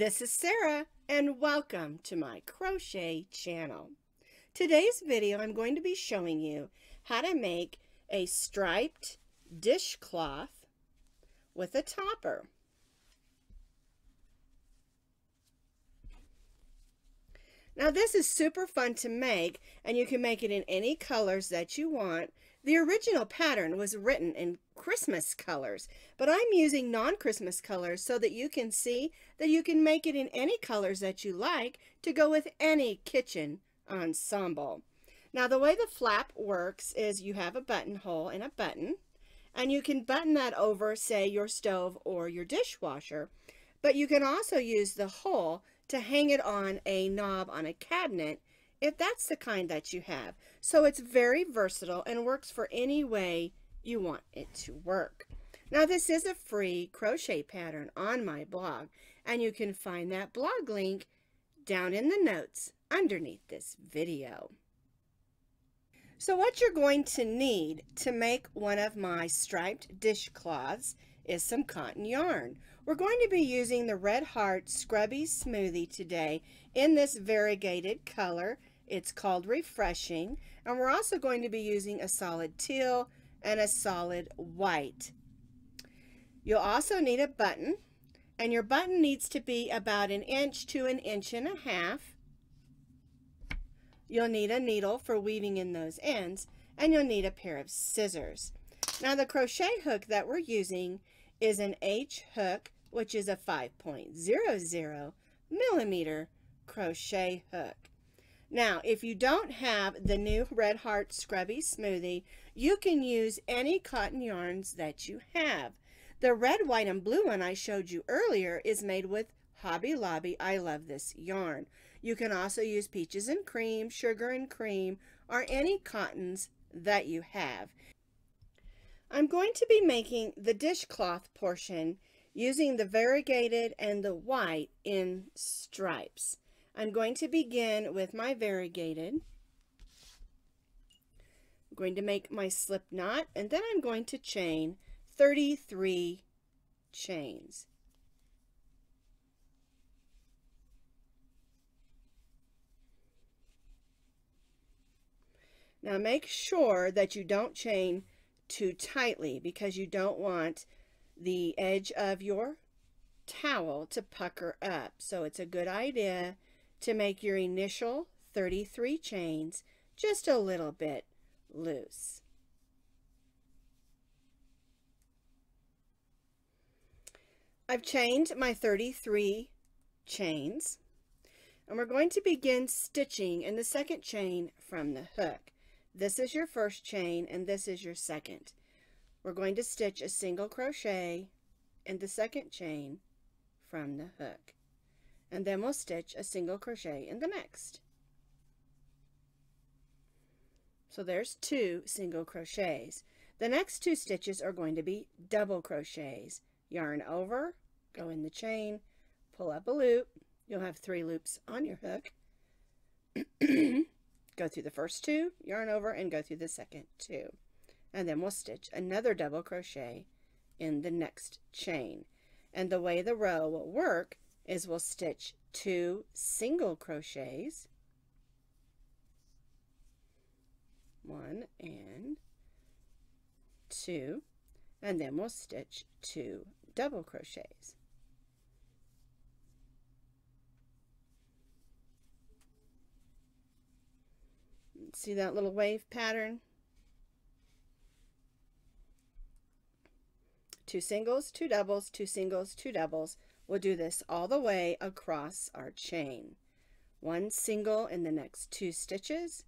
this is Sara and welcome to my crochet channel. Today's video I'm going to be showing you how to make a striped dishcloth with a topper. Now this is super fun to make and you can make it in any colors that you want. The original pattern was written in Christmas colors, but I'm using non-Christmas colors so that you can see that you can make it in any colors that you like to go with any kitchen ensemble. Now the way the flap works is you have a buttonhole and a button and you can button that over say your stove or your dishwasher but you can also use the hole to hang it on a knob on a cabinet if that's the kind that you have. So it's very versatile and works for any way you want it to work. Now this is a free crochet pattern on my blog and you can find that blog link down in the notes underneath this video. So what you're going to need to make one of my striped dishcloths is some cotton yarn. We're going to be using the Red Heart Scrubby Smoothie today in this variegated color. It's called Refreshing. And we're also going to be using a solid teal and a solid white. You'll also need a button. And your button needs to be about an inch to an inch and a half. You'll need a needle for weaving in those ends. And you'll need a pair of scissors. Now the crochet hook that we're using is an H hook, which is a 5.00 millimeter crochet hook. Now, if you don't have the new Red Heart Scrubby Smoothie, you can use any cotton yarns that you have. The red, white, and blue one I showed you earlier is made with Hobby Lobby. I love this yarn. You can also use peaches and cream, sugar and cream, or any cottons that you have. I'm going to be making the dishcloth portion using the variegated and the white in stripes. I'm going to begin with my variegated. I'm going to make my slip knot and then I'm going to chain 33 chains. Now make sure that you don't chain too tightly because you don't want the edge of your towel to pucker up. So it's a good idea to make your initial 33 chains just a little bit loose. I've chained my 33 chains and we're going to begin stitching in the second chain from the hook. This is your first chain and this is your second. We're going to stitch a single crochet in the second chain from the hook and then we'll stitch a single crochet in the next. So there's two single crochets. The next two stitches are going to be double crochets. Yarn over, go in the chain, pull up a loop. You'll have three loops on your hook. go through the first two, yarn over, and go through the second two. And then we'll stitch another double crochet in the next chain. And the way the row will work is we'll stitch two single crochets. One and two. And then we'll stitch two double crochets. See that little wave pattern? Two singles two doubles two singles two doubles We'll do this all the way across our chain. One single in the next two stitches,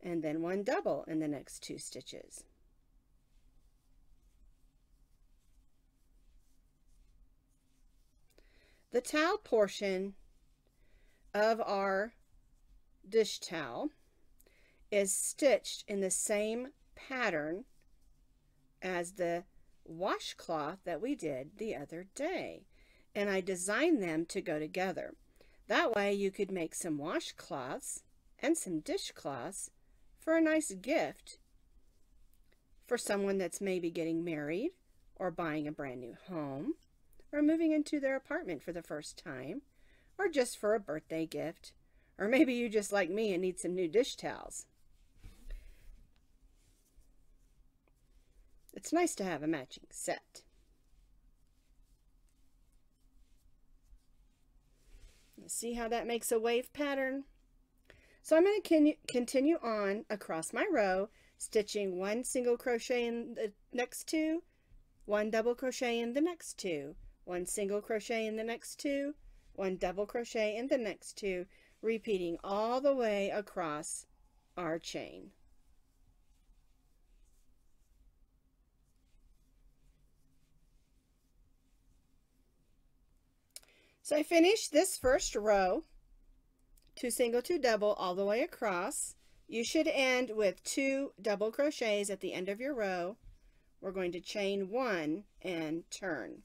and then one double in the next two stitches. The towel portion of our dish towel is stitched in the same pattern as the washcloth that we did the other day and I designed them to go together. That way you could make some washcloths and some dishcloths for a nice gift for someone that's maybe getting married or buying a brand new home or moving into their apartment for the first time, or just for a birthday gift, or maybe you just like me and need some new dish towels. It's nice to have a matching set. See how that makes a wave pattern? So I'm going to continue on across my row, stitching one single crochet in the next two, one double crochet in the next two, one single crochet in the next two, one double crochet in the next two, repeating all the way across our chain. So I finished this first row, two single, two double all the way across. You should end with two double crochets at the end of your row. We're going to chain one and turn.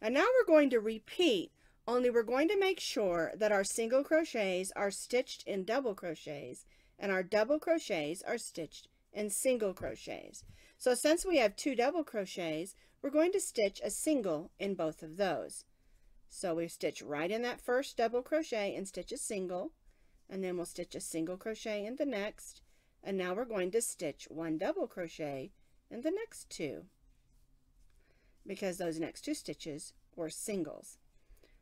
And now we're going to repeat, only we're going to make sure that our single crochets are stitched in double crochets and our double crochets are stitched in single crochets. So since we have two double crochets, we're going to stitch a single in both of those. So we stitch right in that first double crochet and stitch a single, and then we'll stitch a single crochet in the next, and now we're going to stitch one double crochet in the next two because those next two stitches were singles.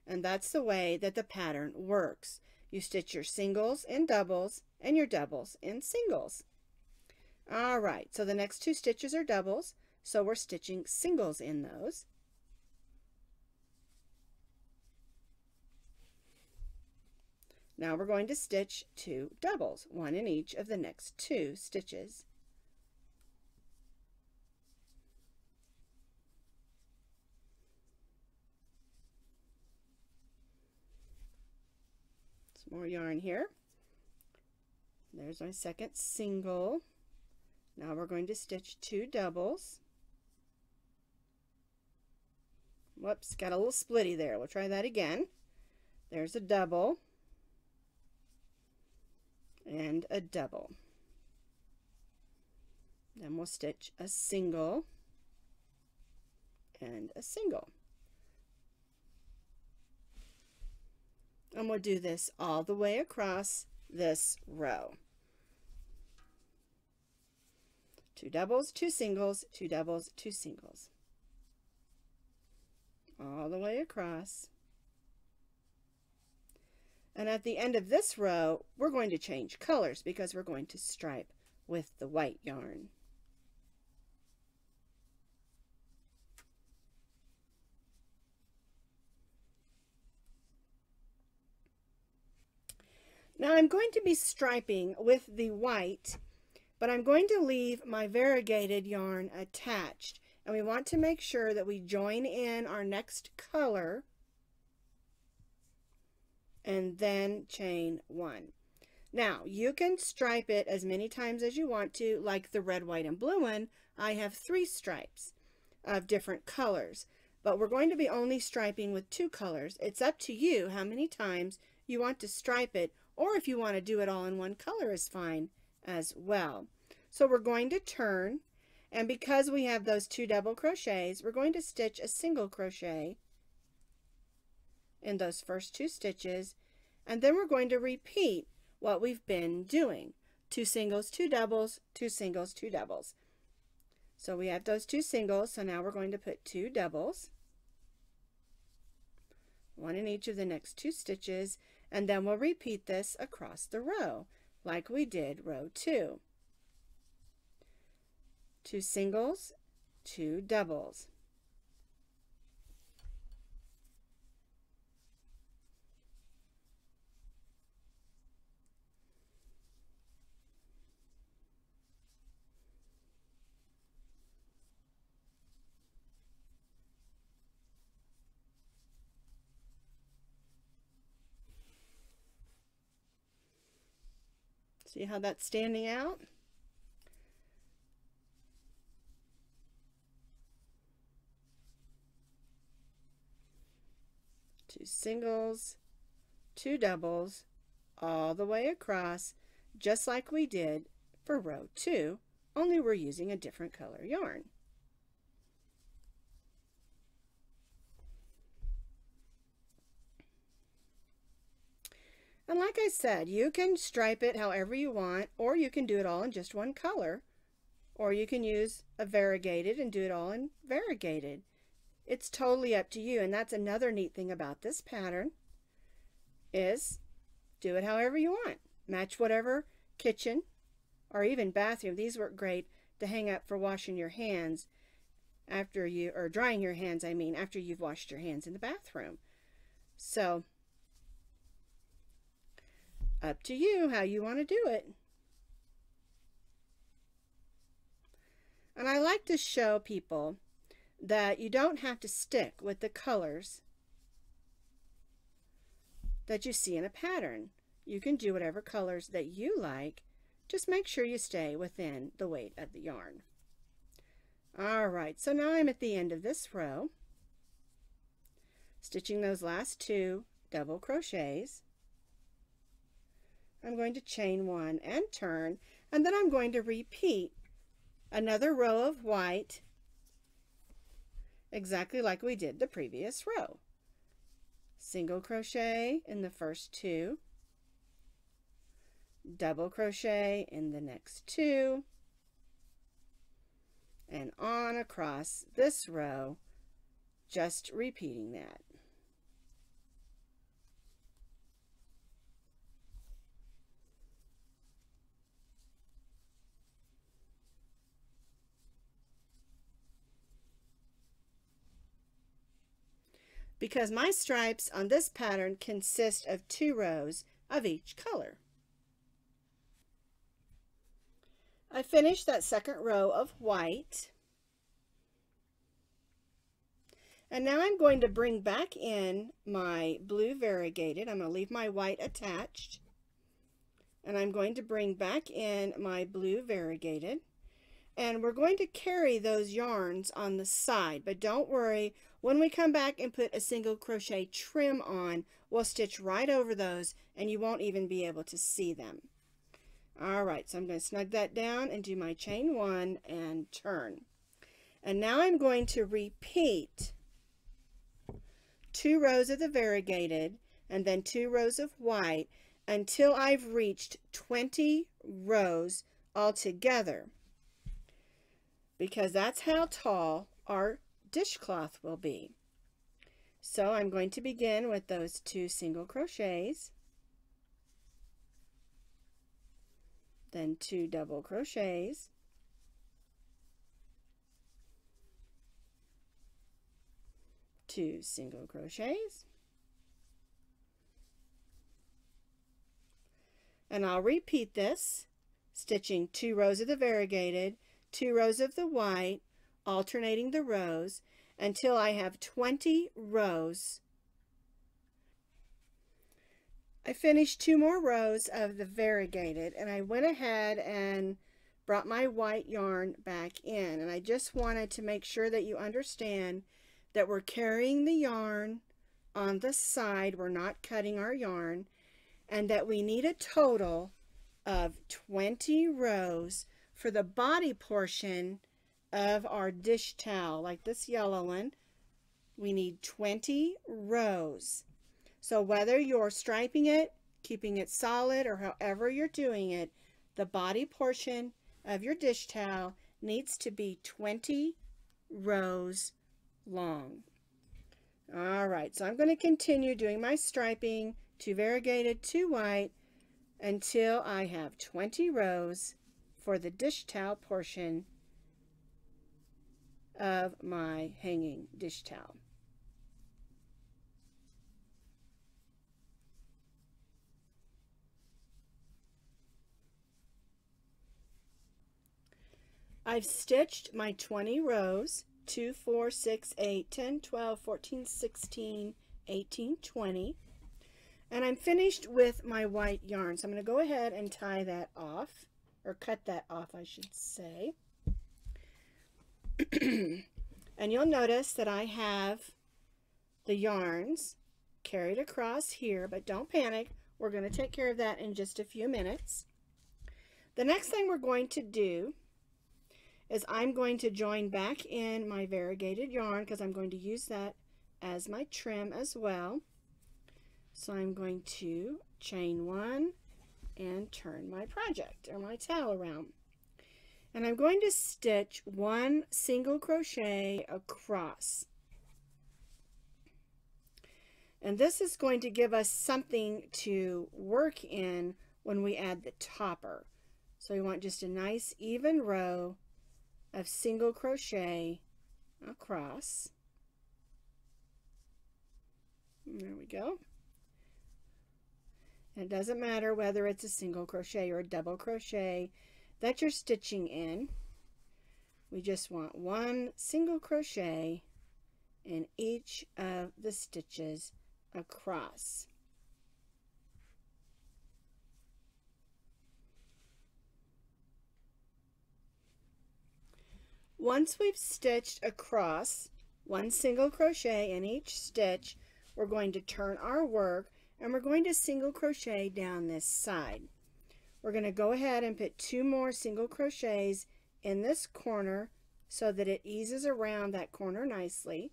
And that's the way that the pattern works. You stitch your singles in doubles and your doubles in singles. All right, so the next two stitches are doubles, so we're stitching singles in those. Now we're going to stitch two doubles, one in each of the next two stitches. Some more yarn here. There's my second single. Now we're going to stitch two doubles. Whoops, got a little splitty there. We'll try that again. There's a double and a double. Then we'll stitch a single and a single. And we'll do this all the way across this row. Two doubles, two singles, two doubles, two singles. All the way across. And at the end of this row, we're going to change colors because we're going to stripe with the white yarn. Now I'm going to be striping with the white, but I'm going to leave my variegated yarn attached. And we want to make sure that we join in our next color and then chain one. Now, you can stripe it as many times as you want to, like the red, white, and blue one. I have three stripes of different colors, but we're going to be only striping with two colors. It's up to you how many times you want to stripe it, or if you want to do it all in one color is fine as well. So we're going to turn, and because we have those two double crochets, we're going to stitch a single crochet in those first two stitches and then we're going to repeat what we've been doing. Two singles, two doubles, two singles, two doubles. So we have those two singles, so now we're going to put two doubles, one in each of the next two stitches, and then we'll repeat this across the row, like we did row two. Two singles, two doubles. See how that's standing out? Two singles, two doubles, all the way across, just like we did for row two, only we're using a different color yarn. And like I said, you can stripe it however you want, or you can do it all in just one color. Or you can use a variegated and do it all in variegated. It's totally up to you. And that's another neat thing about this pattern is do it however you want. Match whatever kitchen or even bathroom. These work great to hang up for washing your hands after you, or drying your hands, I mean, after you've washed your hands in the bathroom. So, up to you how you want to do it. And I like to show people that you don't have to stick with the colors that you see in a pattern. You can do whatever colors that you like. Just make sure you stay within the weight of the yarn. All right, so now I'm at the end of this row, stitching those last two double crochets. I'm going to chain one and turn, and then I'm going to repeat another row of white exactly like we did the previous row. Single crochet in the first two, double crochet in the next two, and on across this row, just repeating that. Because my stripes on this pattern consist of two rows of each color. I finished that second row of white. And now I'm going to bring back in my blue variegated. I'm going to leave my white attached. And I'm going to bring back in my blue variegated. And we're going to carry those yarns on the side. But don't worry, when we come back and put a single crochet trim on, we'll stitch right over those and you won't even be able to see them. All right, so I'm going to snug that down and do my chain one and turn. And now I'm going to repeat two rows of the variegated and then two rows of white until I've reached 20 rows altogether because that's how tall our dishcloth will be. So I'm going to begin with those two single crochets, then two double crochets, two single crochets, and I'll repeat this, stitching two rows of the variegated, two rows of the white, alternating the rows until I have 20 rows. I finished two more rows of the variegated and I went ahead and brought my white yarn back in and I just wanted to make sure that you understand that we're carrying the yarn on the side, we're not cutting our yarn, and that we need a total of 20 rows for the body portion of our dish towel, like this yellow one, we need 20 rows. So whether you're striping it, keeping it solid, or however you're doing it, the body portion of your dish towel needs to be 20 rows long. All right, so I'm going to continue doing my striping, two variegated, two white, until I have 20 rows for the dish towel portion of my hanging dish towel. I've stitched my 20 rows, 2, 4, 6, 8, 10, 12, 14, 16, 18, 20. And I'm finished with my white yarn. So I'm going to go ahead and tie that off, or cut that off, I should say. and you'll notice that I have the yarns carried across here, but don't panic. We're going to take care of that in just a few minutes. The next thing we're going to do is I'm going to join back in my variegated yarn because I'm going to use that as my trim as well. So I'm going to chain one and turn my project or my towel around. And I'm going to stitch one single crochet across. And this is going to give us something to work in when we add the topper. So we want just a nice even row of single crochet across. There we go. And it doesn't matter whether it's a single crochet or a double crochet that you're stitching in. We just want one single crochet in each of the stitches across. Once we've stitched across one single crochet in each stitch, we're going to turn our work and we're going to single crochet down this side. We're going to go ahead and put two more single crochets in this corner so that it eases around that corner nicely.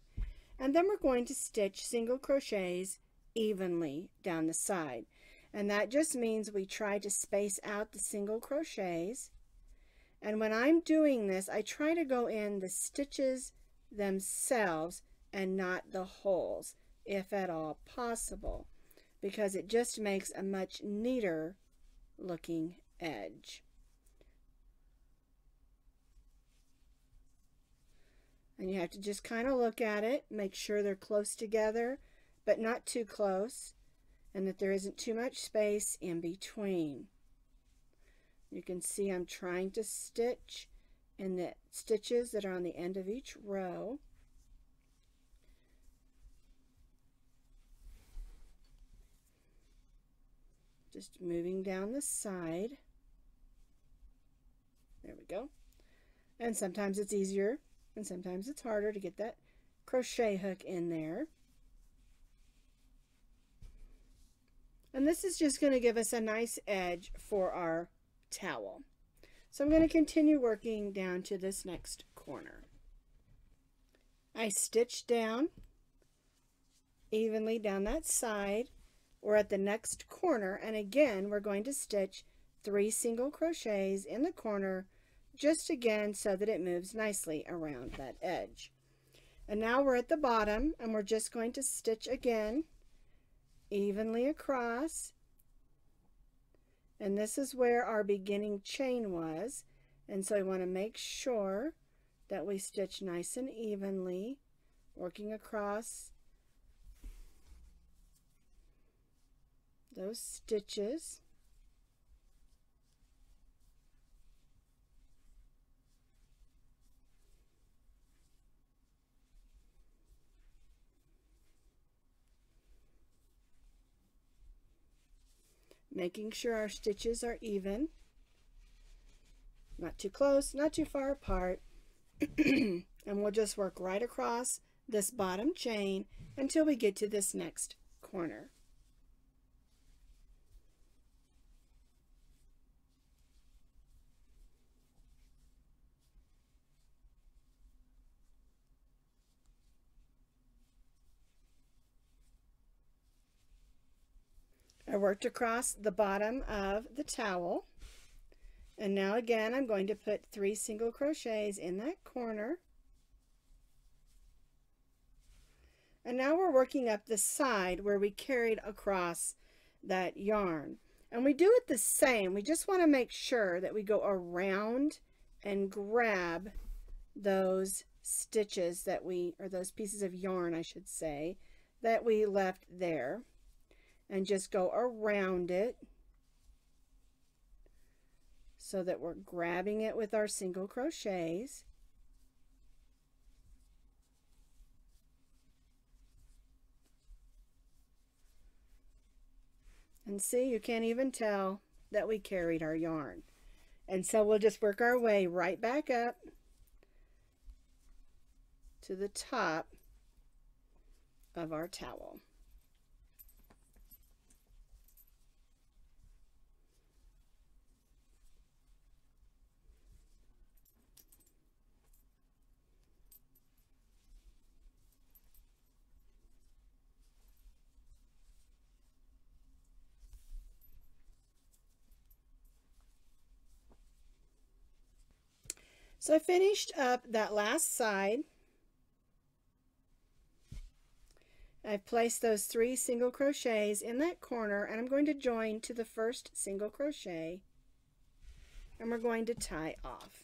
And then we're going to stitch single crochets evenly down the side. And that just means we try to space out the single crochets. And when I'm doing this, I try to go in the stitches themselves and not the holes if at all possible, because it just makes a much neater looking edge. And you have to just kind of look at it, make sure they're close together, but not too close, and that there isn't too much space in between. You can see I'm trying to stitch in the stitches that are on the end of each row. Just moving down the side. There we go. And sometimes it's easier and sometimes it's harder to get that crochet hook in there. And this is just going to give us a nice edge for our towel. So I'm going to continue working down to this next corner. I stitch down evenly down that side we're at the next corner and again we're going to stitch three single crochets in the corner just again so that it moves nicely around that edge. And now we're at the bottom and we're just going to stitch again evenly across and this is where our beginning chain was and so we want to make sure that we stitch nice and evenly working across those stitches. Making sure our stitches are even, not too close, not too far apart, and we'll just work right across this bottom chain until we get to this next corner. I worked across the bottom of the towel. And now again, I'm going to put three single crochets in that corner. And now we're working up the side where we carried across that yarn. And we do it the same. We just want to make sure that we go around and grab those stitches that we, or those pieces of yarn, I should say, that we left there and just go around it so that we're grabbing it with our single crochets. And see, you can't even tell that we carried our yarn. And so we'll just work our way right back up to the top of our towel. So I finished up that last side. I've placed those three single crochets in that corner and I'm going to join to the first single crochet and we're going to tie off.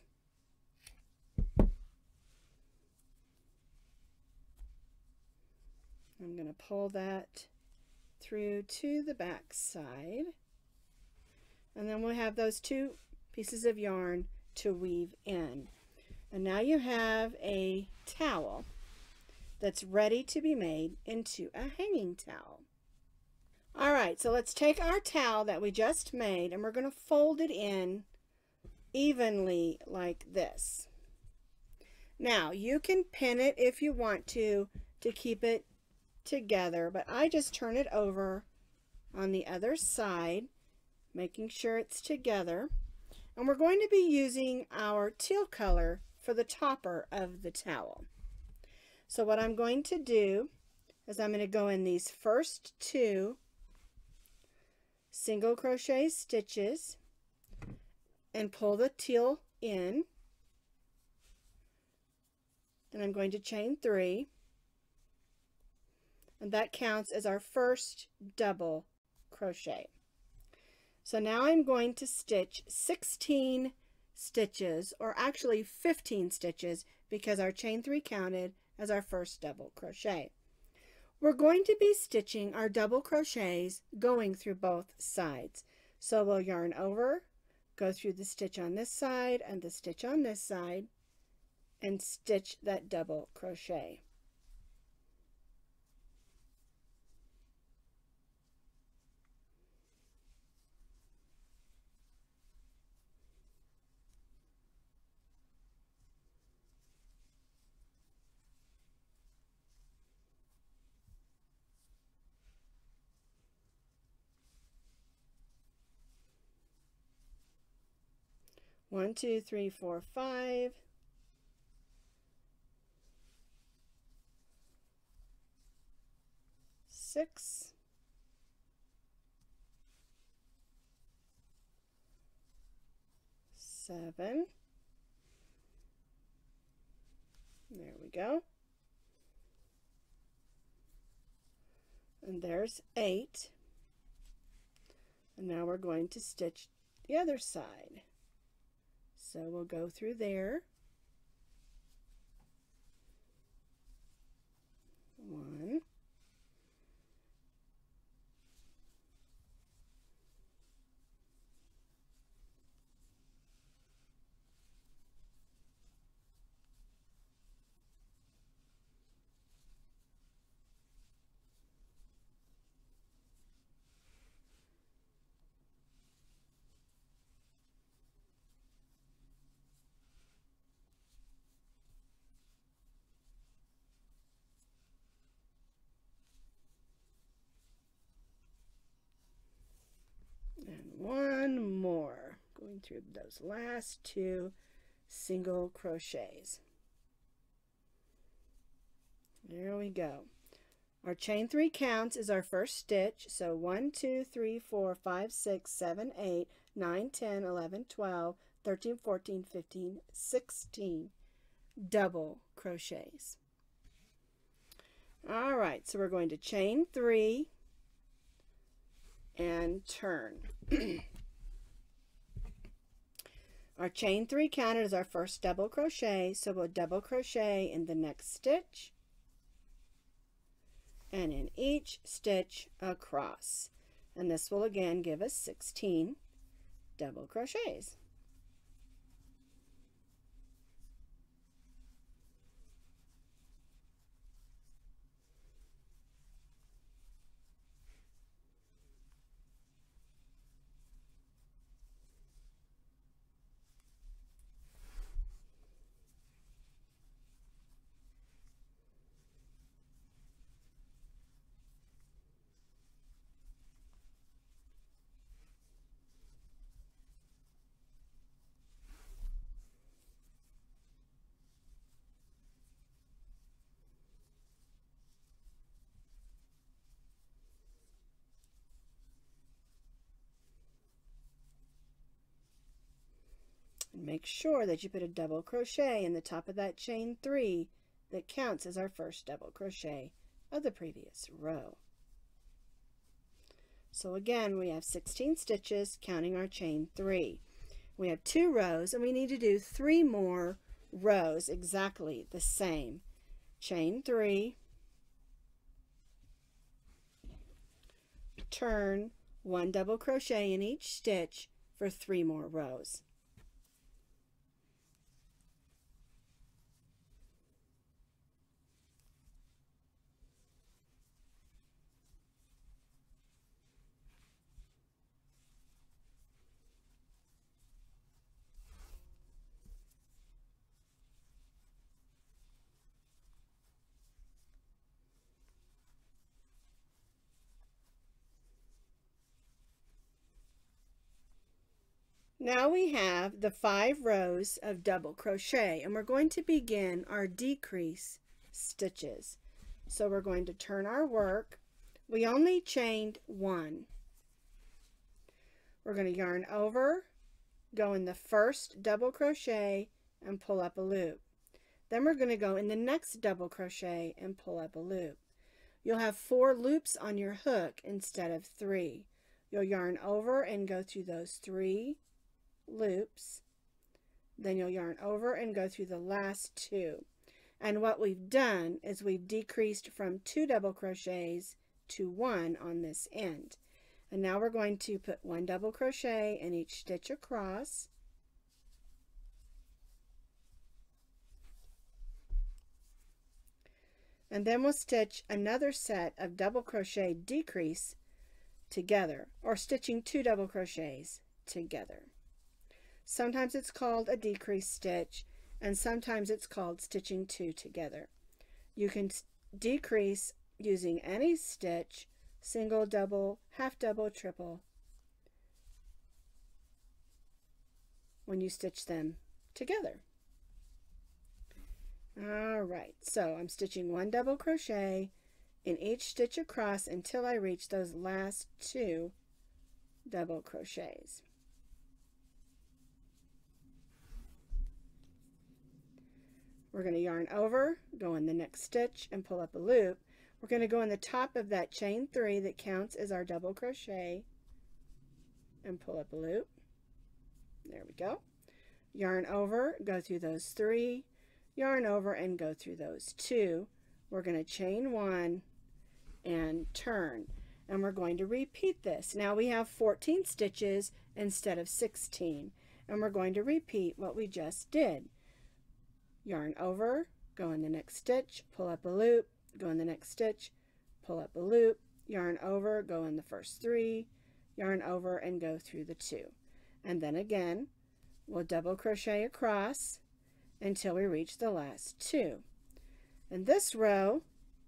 I'm going to pull that through to the back side and then we'll have those two pieces of yarn to weave in. And now you have a towel that's ready to be made into a hanging towel. All right, so let's take our towel that we just made and we're going to fold it in evenly like this. Now, you can pin it if you want to, to keep it together, but I just turn it over on the other side, making sure it's together. And we're going to be using our teal color for the topper of the towel. So what I'm going to do is I'm going to go in these first two single crochet stitches and pull the teal in. And I'm going to chain three. And that counts as our first double crochet. So now I'm going to stitch 16 stitches, or actually 15 stitches, because our chain three counted as our first double crochet. We're going to be stitching our double crochets going through both sides. So we'll yarn over, go through the stitch on this side and the stitch on this side, and stitch that double crochet. One, two, three, four, five. Six. Seven. There we go. And there's eight. And now we're going to stitch the other side. So we'll go through there. One more going through those last two single crochets. There we go. Our chain three counts is our first stitch. So 1 2 3 4 5 6 7 8 9 10 11 12 13 14 15 16 double crochets. All right so we're going to chain three and turn. our chain three counted as our first double crochet, so we'll double crochet in the next stitch and in each stitch across. And this will again give us 16 double crochets. Make sure that you put a double crochet in the top of that chain three that counts as our first double crochet of the previous row. So again, we have 16 stitches counting our chain three. We have two rows and we need to do three more rows exactly the same. Chain three, turn, one double crochet in each stitch for three more rows. Now we have the five rows of double crochet and we're going to begin our decrease stitches. So we're going to turn our work. We only chained one. We're going to yarn over, go in the first double crochet and pull up a loop. Then we're going to go in the next double crochet and pull up a loop. You'll have four loops on your hook instead of three. You'll yarn over and go through those three loops. Then you'll yarn over and go through the last two. And what we've done is we've decreased from two double crochets to one on this end. And now we're going to put one double crochet in each stitch across. And then we'll stitch another set of double crochet decrease together or stitching two double crochets together. Sometimes it's called a decrease stitch and sometimes it's called stitching two together. You can decrease using any stitch, single, double, half double, triple, when you stitch them together. All right, so I'm stitching one double crochet in each stitch across until I reach those last two double crochets. We're going to yarn over, go in the next stitch and pull up a loop. We're going to go in the top of that chain three that counts as our double crochet and pull up a loop. There we go. Yarn over, go through those three, yarn over and go through those two. We're going to chain one and turn. And we're going to repeat this. Now we have 14 stitches instead of 16. And we're going to repeat what we just did yarn over, go in the next stitch, pull up a loop, go in the next stitch, pull up a loop, yarn over, go in the first three, yarn over and go through the two. And then again, we'll double crochet across until we reach the last two. In this row,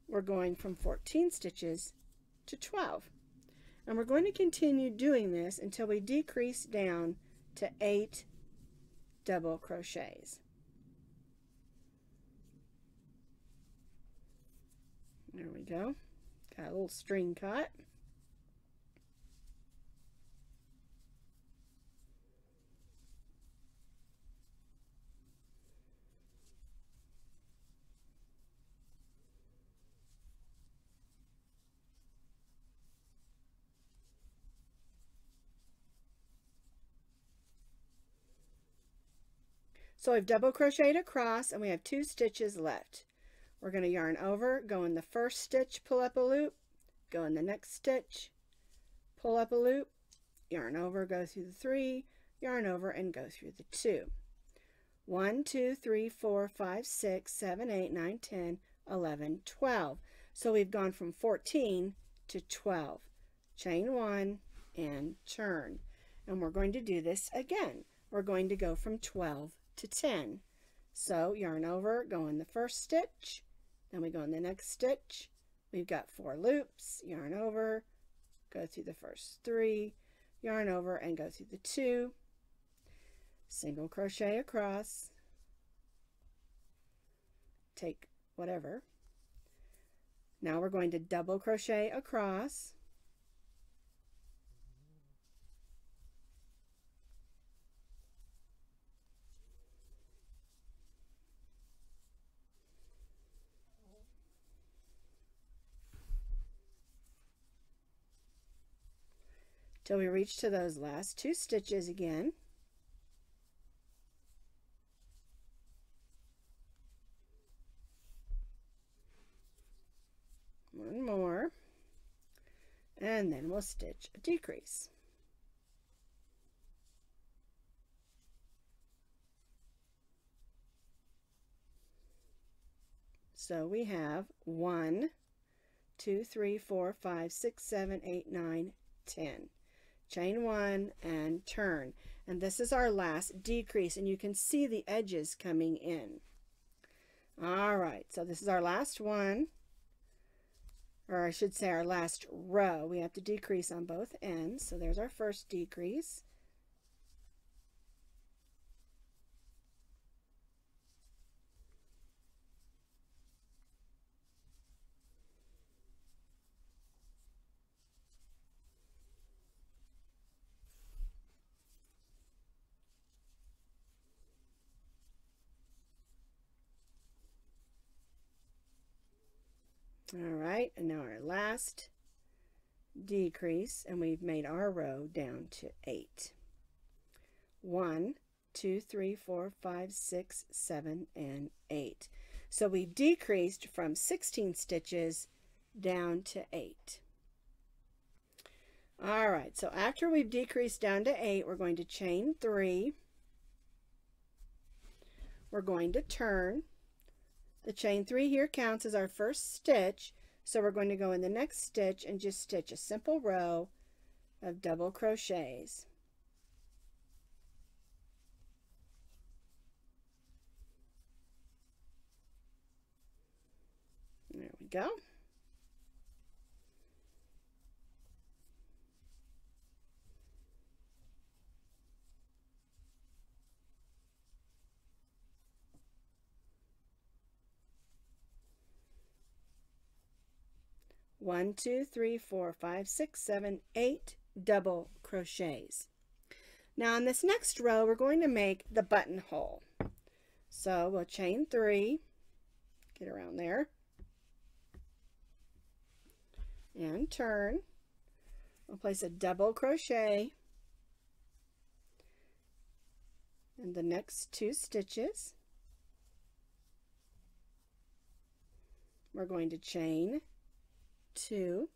we're going from 14 stitches to 12. And we're going to continue doing this until we decrease down to eight double crochets. There we go. Got a little string cut. So I've double crocheted across and we have two stitches left. We're going to yarn over, go in the first stitch, pull up a loop, go in the next stitch, pull up a loop, yarn over, go through the three, yarn over, and go through the two. 1, 2, 3, 4, 5, 6, 7, 8, 9, 10, 11, 12. So we've gone from 14 to 12. Chain 1 and turn. And we're going to do this again. We're going to go from 12 to 10. So yarn over, go in the first stitch, then we go in the next stitch. We've got four loops, yarn over, go through the first three, yarn over and go through the two, single crochet across, take whatever. Now we're going to double crochet across, till we reach to those last two stitches again. One more. And then we'll stitch a decrease. So we have one, two, three, four, five, six, seven, eight, nine, ten. Chain one and turn. And this is our last decrease, and you can see the edges coming in. All right, so this is our last one, or I should say our last row. We have to decrease on both ends. So there's our first decrease. All right, and now our last decrease, and we've made our row down to eight. One, two, three, four, five, six, seven, and eight. So we've decreased from 16 stitches down to eight. All right, so after we've decreased down to eight, we're going to chain three. We're going to turn the chain three here counts as our first stitch, so we're going to go in the next stitch and just stitch a simple row of double crochets. There we go. One two three four five six seven eight double crochets. Now in this next row we're going to make the buttonhole. So we'll chain three. Get around there. And turn. We'll place a double crochet. In the next two stitches. We're going to chain two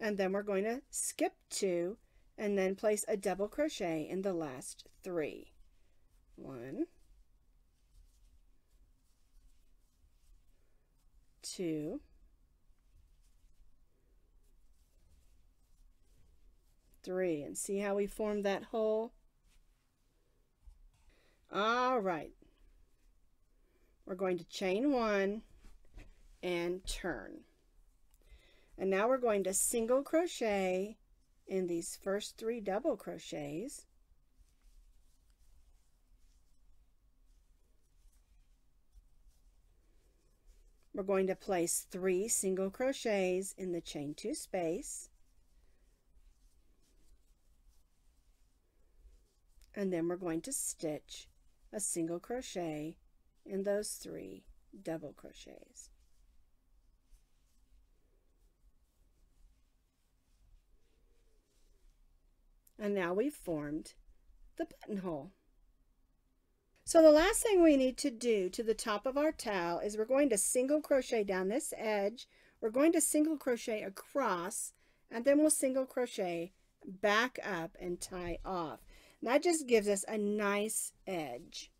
and then we're going to skip two and then place a double crochet in the last three. One, two, three, and see how we formed that hole? All right, we're going to chain one, and turn. And now we're going to single crochet in these first three double crochets. We're going to place three single crochets in the chain two space. And then we're going to stitch a single crochet in those three double crochets. And now we've formed the buttonhole. So the last thing we need to do to the top of our towel is we're going to single crochet down this edge. We're going to single crochet across and then we'll single crochet back up and tie off. And that just gives us a nice edge.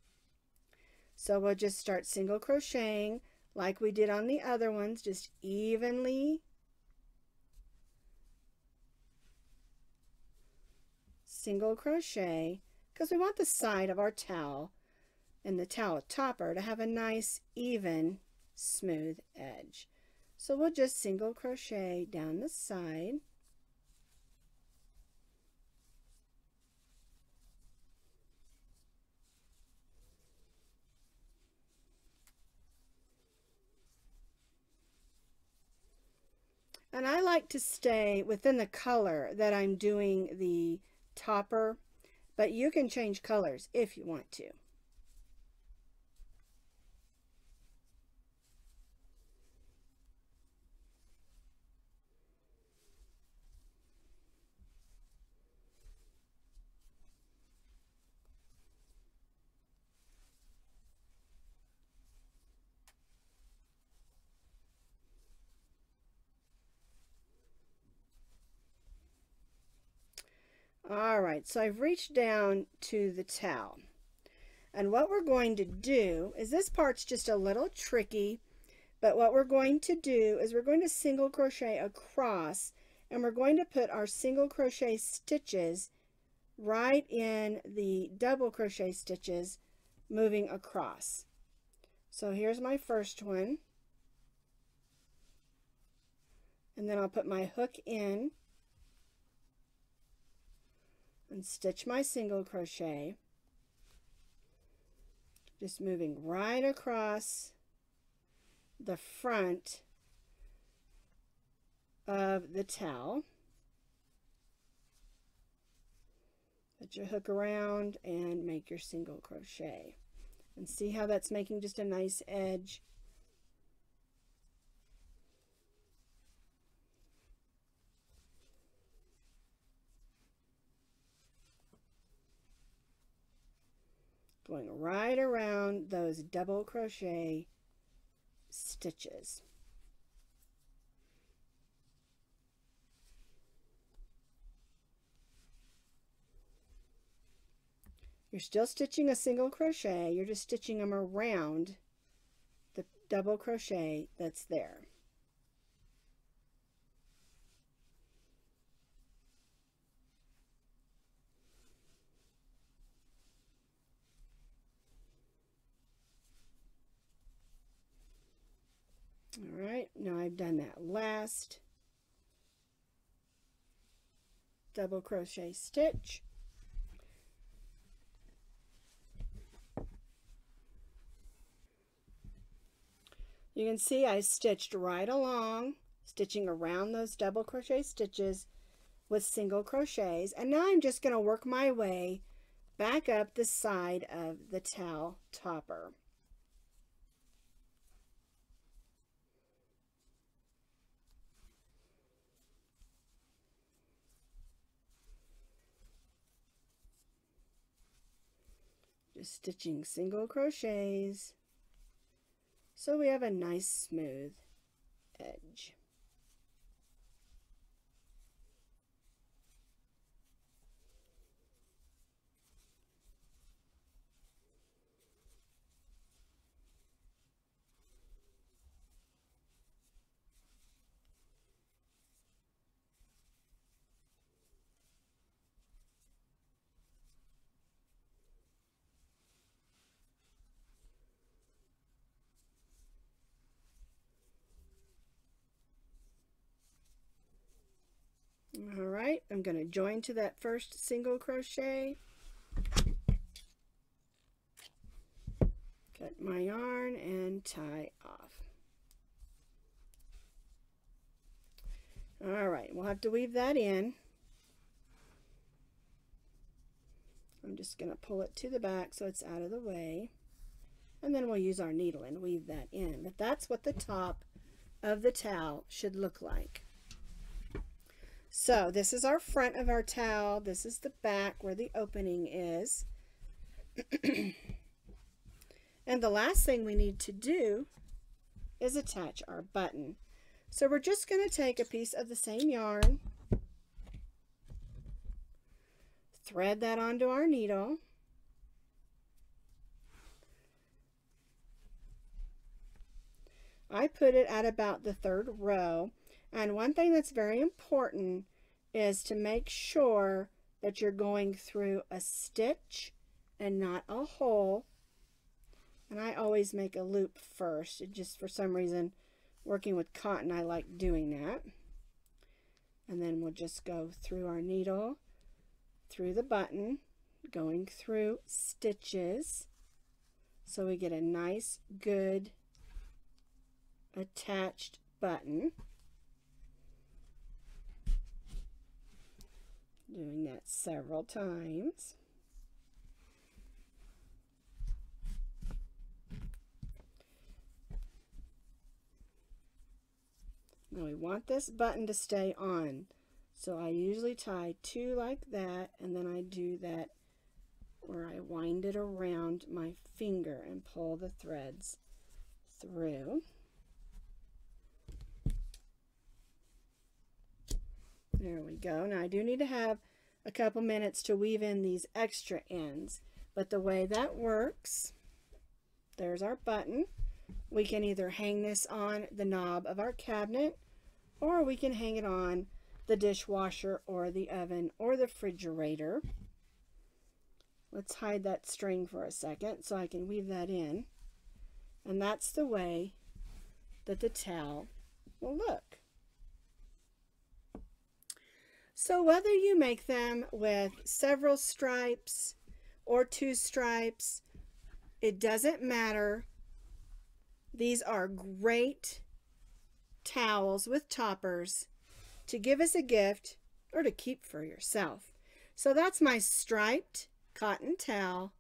So we'll just start single crocheting like we did on the other ones, just evenly single crochet because we want the side of our towel and the towel topper to have a nice even smooth edge. So we'll just single crochet down the side And I like to stay within the color that I'm doing the topper, but you can change colors if you want to. All right, so I've reached down to the towel. And what we're going to do is this part's just a little tricky, but what we're going to do is we're going to single crochet across and we're going to put our single crochet stitches right in the double crochet stitches moving across. So here's my first one. And then I'll put my hook in and stitch my single crochet. Just moving right across the front of the towel. Put your hook around and make your single crochet. And see how that's making just a nice edge going right around those double crochet stitches. You're still stitching a single crochet, you're just stitching them around the double crochet that's there. All right now I've done that last. Double crochet stitch. You can see I stitched right along stitching around those double crochet stitches with single crochets. And now I'm just going to work my way back up the side of the towel topper just stitching single crochets so we have a nice smooth edge. all right I'm going to join to that first single crochet. Cut my yarn and tie off. All right we'll have to weave that in. I'm just going to pull it to the back so it's out of the way. And then we'll use our needle and weave that in. But that's what the top of the towel should look like so this is our front of our towel. This is the back where the opening is. and the last thing we need to do is attach our button. So we're just going to take a piece of the same yarn, thread that onto our needle, I put it at about the third row and one thing that's very important is to make sure that you're going through a stitch and not a hole. And I always make a loop first. It just for some reason, working with cotton, I like doing that. And then we'll just go through our needle, through the button, going through stitches. So we get a nice, good, attached button. Doing that several times. Now we want this button to stay on. So I usually tie two like that and then I do that where I wind it around my finger and pull the threads through. There we go. Now I do need to have a couple minutes to weave in these extra ends. But the way that works, there's our button. We can either hang this on the knob of our cabinet or we can hang it on the dishwasher or the oven or the refrigerator. Let's hide that string for a second so I can weave that in. And that's the way that the towel will look. So whether you make them with several stripes or two stripes, it doesn't matter. These are great towels with toppers to give as a gift or to keep for yourself. So that's my striped cotton towel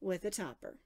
with a topper.